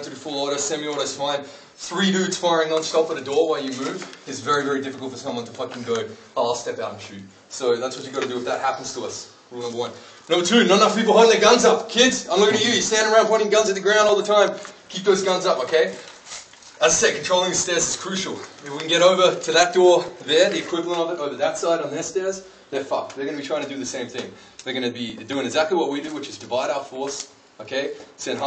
to do full auto, semi-auto is fine. Three dudes firing non-stop at a door while you move is very, very difficult for someone to fucking go, oh, I'll step out and shoot. So that's what you got to do if that happens to us. Rule number one. Number two, not enough people holding their guns up. Kids, I'm looking at you. You're standing around pointing guns at the ground all the time. Keep those guns up, okay? As I said, controlling the stairs is crucial. If we can get over to that door there, the equivalent of it, over that side on their stairs, they're fucked. They're going to be trying to do the same thing. They're going to be doing exactly what we do, which is divide our force, okay? Send